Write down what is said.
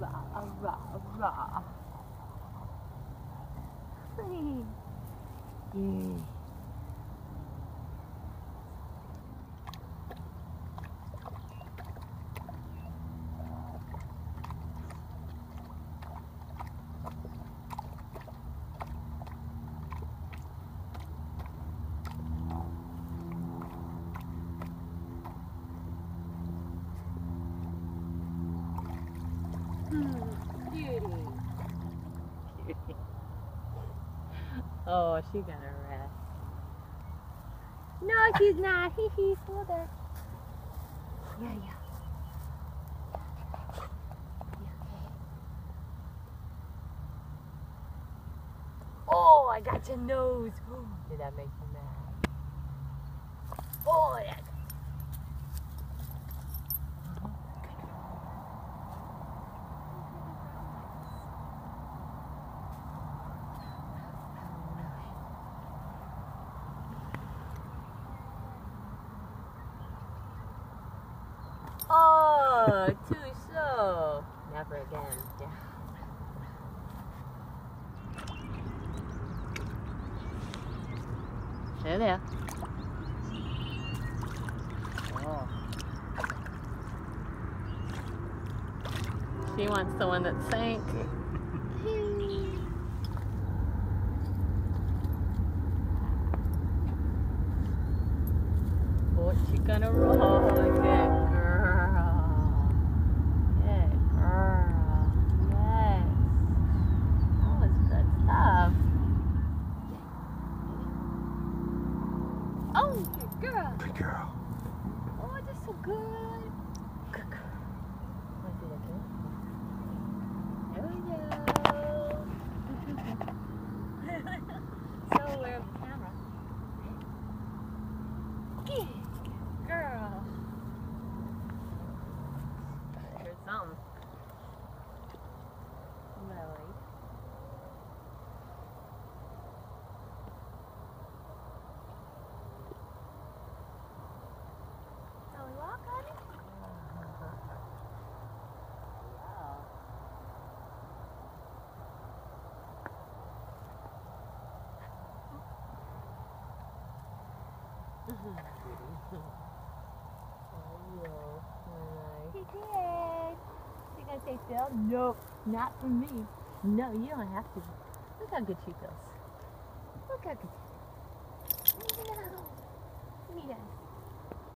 rah, a rah, a rah. Yeah. Oh, she gonna rest. No, she's not. Hee hee, hold her. Yeah, yeah. Oh, I got your nose. Did that make you mad? Oh, that Oh, too slow. Never again. Yeah. There, there. Oh. She wants the one that sank. What you gonna roll Oh, good girl. Good girl. Oh, that's so good. Good girl. Want to see that There we go. so aware of the camera. Good girl. Here's some. Lily. He did. You gonna say Phil? Nope, not for me. No, you don't have to. Look how good she feels. Look how good. Yes.